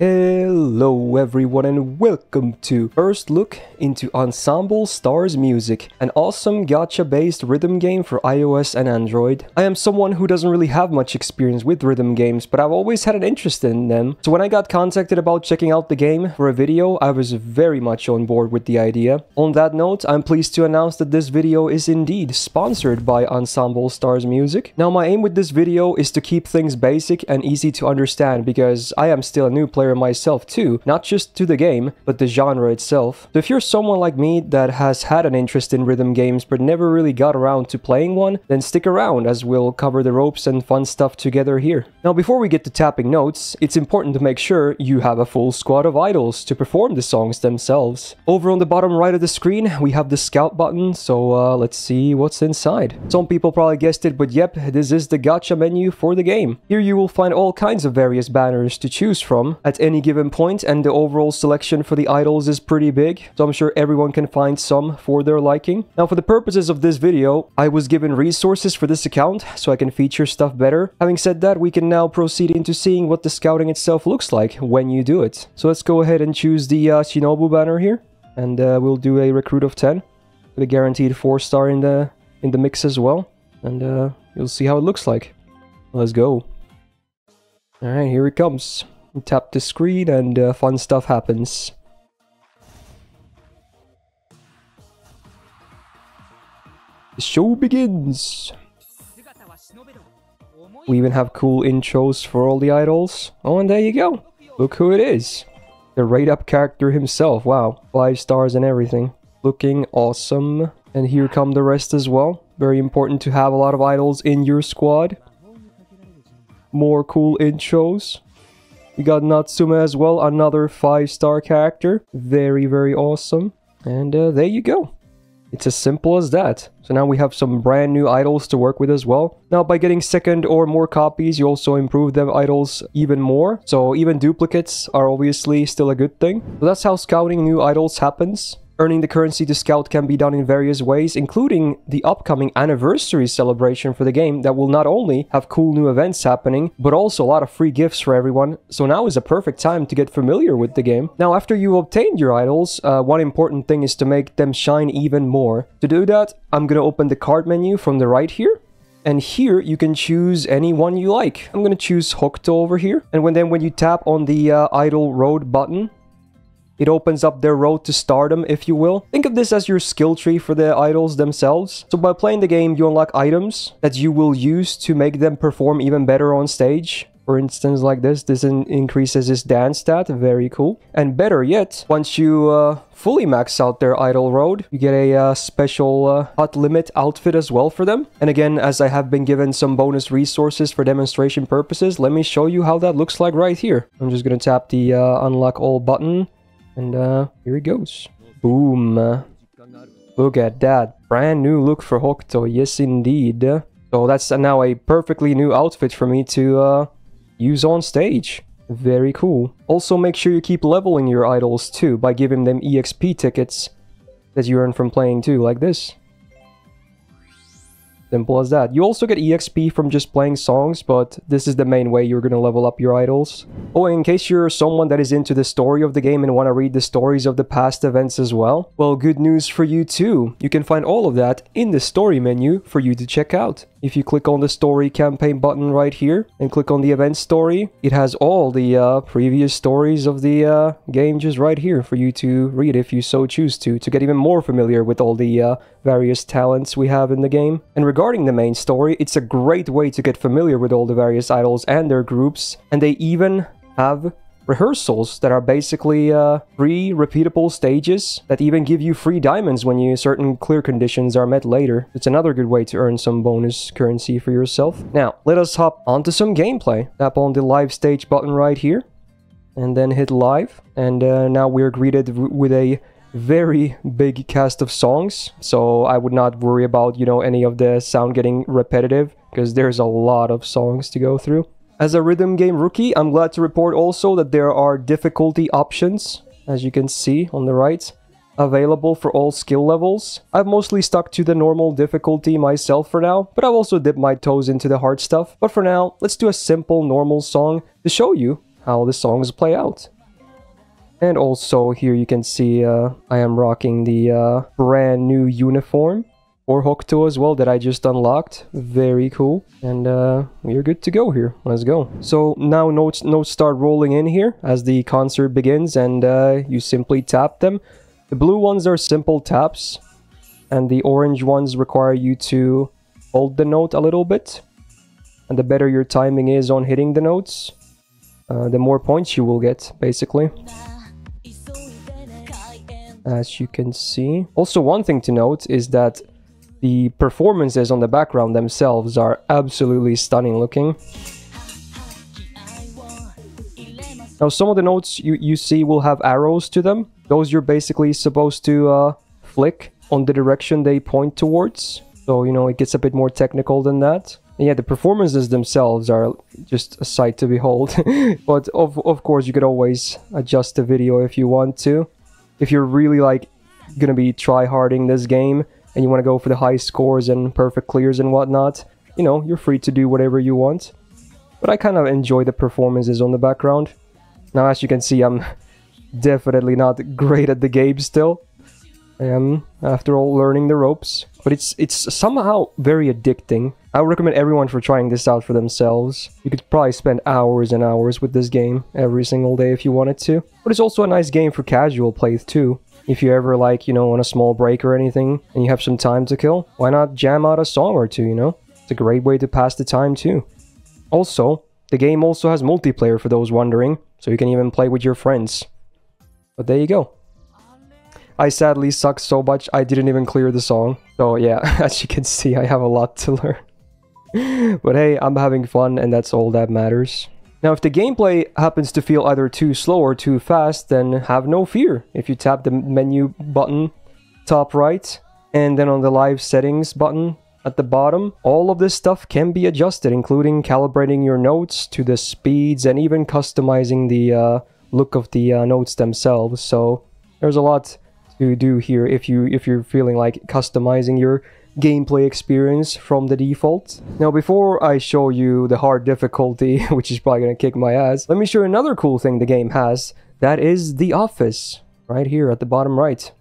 Hello everyone and welcome to First Look into Ensemble Stars Music, an awesome gacha-based rhythm game for iOS and Android. I am someone who doesn't really have much experience with rhythm games, but I've always had an interest in them. So when I got contacted about checking out the game for a video, I was very much on board with the idea. On that note, I'm pleased to announce that this video is indeed sponsored by Ensemble Stars Music. Now my aim with this video is to keep things basic and easy to understand because I am still a new player myself too, not just to the game, but the genre itself. So if you're someone like me that has had an interest in rhythm games but never really got around to playing one, then stick around as we'll cover the ropes and fun stuff together here. Now before we get to tapping notes, it's important to make sure you have a full squad of idols to perform the songs themselves. Over on the bottom right of the screen, we have the scout button, so uh, let's see what's inside. Some people probably guessed it, but yep, this is the gacha menu for the game. Here you will find all kinds of various banners to choose from. At at any given point and the overall selection for the idols is pretty big, so I'm sure everyone can find some for their liking. Now for the purposes of this video, I was given resources for this account so I can feature stuff better. Having said that, we can now proceed into seeing what the scouting itself looks like when you do it. So let's go ahead and choose the uh, Shinobu banner here, and uh, we'll do a recruit of 10 with a guaranteed 4 star in the in the mix as well, and uh, you'll see how it looks like. Let's go. Alright, here it comes. Tap the screen and uh, fun stuff happens. The show begins! We even have cool intros for all the idols. Oh, and there you go. Look who it is. The rate-up character himself. Wow. Five stars and everything. Looking awesome. And here come the rest as well. Very important to have a lot of idols in your squad. More cool intros. We got Natsume as well, another 5-star character. Very, very awesome. And uh, there you go. It's as simple as that. So now we have some brand new idols to work with as well. Now by getting second or more copies, you also improve them idols even more. So even duplicates are obviously still a good thing. So that's how scouting new idols happens. Earning the currency to scout can be done in various ways, including the upcoming anniversary celebration for the game that will not only have cool new events happening, but also a lot of free gifts for everyone, so now is a perfect time to get familiar with the game. Now after you've obtained your idols, uh, one important thing is to make them shine even more. To do that, I'm gonna open the card menu from the right here, and here you can choose any one you like. I'm gonna choose Hokuto over here, and when then when you tap on the uh, Idol Road button, it opens up their road to stardom, if you will. Think of this as your skill tree for the idols themselves. So by playing the game, you unlock items that you will use to make them perform even better on stage. For instance, like this, this in increases his dance stat, very cool. And better yet, once you uh, fully max out their idol road, you get a uh, special uh, hot limit outfit as well for them. And again, as I have been given some bonus resources for demonstration purposes, let me show you how that looks like right here. I'm just gonna tap the uh, unlock all button and uh, here he goes. Boom. Look at that. Brand new look for Hokuto. Yes, indeed. So that's now a perfectly new outfit for me to uh, use on stage. Very cool. Also, make sure you keep leveling your idols too by giving them EXP tickets that you earn from playing too, like this. Simple as that. You also get EXP from just playing songs, but this is the main way you're gonna level up your idols. Oh, in case you're someone that is into the story of the game and want to read the stories of the past events as well, well, good news for you too. You can find all of that in the story menu for you to check out. If you click on the story campaign button right here and click on the event story, it has all the uh, previous stories of the uh, game just right here for you to read if you so choose to, to get even more familiar with all the uh, various talents we have in the game. And regarding the main story, it's a great way to get familiar with all the various idols and their groups, and they even have rehearsals that are basically uh, free repeatable stages that even give you free diamonds when you certain clear conditions are met later. It's another good way to earn some bonus currency for yourself. Now, let us hop onto some gameplay. Tap on the live stage button right here and then hit live. And uh, now we're greeted with a very big cast of songs. So I would not worry about, you know, any of the sound getting repetitive because there's a lot of songs to go through. As a rhythm game rookie, I'm glad to report also that there are difficulty options, as you can see on the right, available for all skill levels. I've mostly stuck to the normal difficulty myself for now, but I've also dipped my toes into the hard stuff. But for now, let's do a simple normal song to show you how the songs play out. And also here you can see uh, I am rocking the uh, brand new uniform for Hokuto as well that I just unlocked. Very cool. And uh, we're good to go here. Let's go. So now notes, notes start rolling in here as the concert begins and uh, you simply tap them. The blue ones are simple taps and the orange ones require you to hold the note a little bit. And the better your timing is on hitting the notes, uh, the more points you will get, basically as you can see. Also, one thing to note is that the performances on the background themselves are absolutely stunning looking. Now, some of the notes you, you see will have arrows to them. Those you're basically supposed to uh, flick on the direction they point towards. So, you know, it gets a bit more technical than that. And yeah, the performances themselves are just a sight to behold. but of, of course, you could always adjust the video if you want to if you're really like gonna be try-harding this game and you want to go for the high scores and perfect clears and whatnot, you know, you're free to do whatever you want. But I kind of enjoy the performances on the background. Now, as you can see, I'm definitely not great at the game still. Am, after all, learning the ropes. But it's it's somehow very addicting. I would recommend everyone for trying this out for themselves. You could probably spend hours and hours with this game every single day if you wanted to. But it's also a nice game for casual play too. If you ever like, you know, on a small break or anything, and you have some time to kill, why not jam out a song or two, you know? It's a great way to pass the time too. Also, the game also has multiplayer for those wondering, so you can even play with your friends. But there you go. I sadly suck so much I didn't even clear the song. So yeah, as you can see, I have a lot to learn. but hey, I'm having fun and that's all that matters. Now, if the gameplay happens to feel either too slow or too fast, then have no fear. If you tap the menu button top right, and then on the live settings button at the bottom, all of this stuff can be adjusted, including calibrating your notes to the speeds and even customizing the uh, look of the uh, notes themselves. So there's a lot to do here if you if you're feeling like customizing your gameplay experience from the default. Now before I show you the hard difficulty, which is probably gonna kick my ass, let me show you another cool thing the game has. That is the office, right here at the bottom right.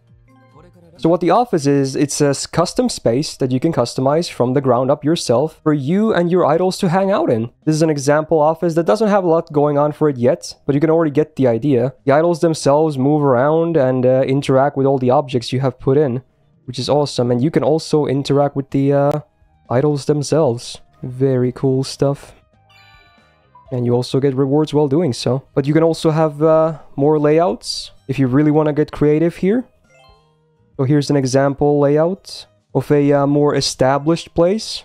So what the office is, it's a custom space that you can customize from the ground up yourself for you and your idols to hang out in. This is an example office that doesn't have a lot going on for it yet, but you can already get the idea. The idols themselves move around and uh, interact with all the objects you have put in, which is awesome. And you can also interact with the uh, idols themselves. Very cool stuff. And you also get rewards while doing so. But you can also have uh, more layouts if you really want to get creative here. So here's an example layout of a uh, more established place.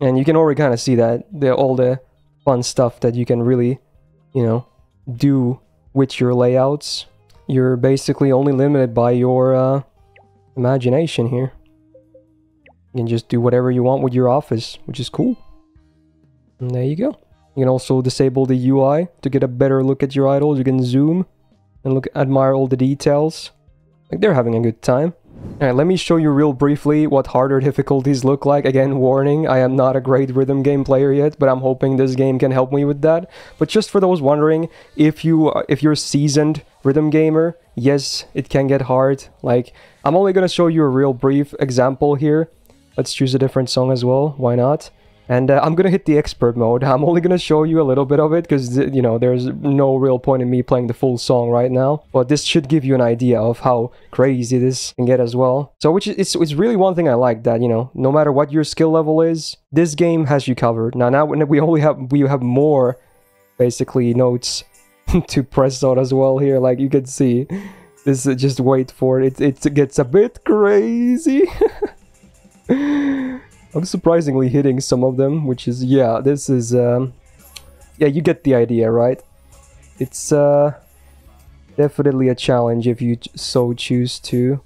And you can already kind of see that the, all the fun stuff that you can really, you know, do with your layouts. You're basically only limited by your uh, imagination here. You can just do whatever you want with your office, which is cool. And there you go. You can also disable the UI to get a better look at your idols. You can zoom and look admire all the details. Like they're having a good time. Alright, let me show you real briefly what harder difficulties look like. Again, warning, I am not a great rhythm game player yet, but I'm hoping this game can help me with that. But just for those wondering, if you uh, if you're a seasoned rhythm gamer, yes, it can get hard. Like, I'm only gonna show you a real brief example here. Let's choose a different song as well, why not? And uh, I'm gonna hit the expert mode. I'm only gonna show you a little bit of it because, you know, there's no real point in me playing the full song right now. But this should give you an idea of how crazy this can get as well. So, which is, it's, it's really one thing I like that, you know, no matter what your skill level is, this game has you covered. Now, now we only have, we have more, basically, notes to press on as well here, like you can see. This just wait for it. It, it gets a bit crazy. I'm surprisingly hitting some of them, which is, yeah, this is, um, yeah, you get the idea, right? It's, uh, definitely a challenge if you so choose to.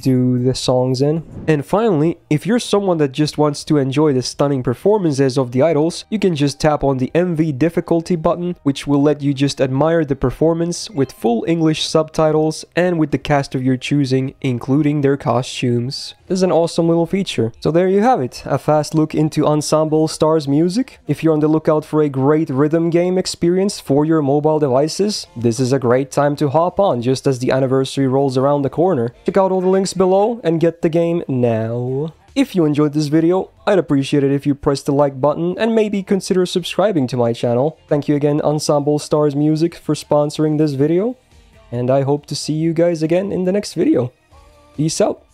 Do the songs in. And finally, if you're someone that just wants to enjoy the stunning performances of the idols, you can just tap on the MV difficulty button, which will let you just admire the performance with full English subtitles and with the cast of your choosing, including their costumes. This is an awesome little feature. So there you have it, a fast look into Ensemble Stars music. If you're on the lookout for a great rhythm game experience for your mobile devices, this is a great time to hop on just as the anniversary rolls around the corner. Check out all the links below and get the game now. If you enjoyed this video, I'd appreciate it if you press the like button and maybe consider subscribing to my channel. Thank you again Ensemble Stars Music for sponsoring this video, and I hope to see you guys again in the next video. Peace out.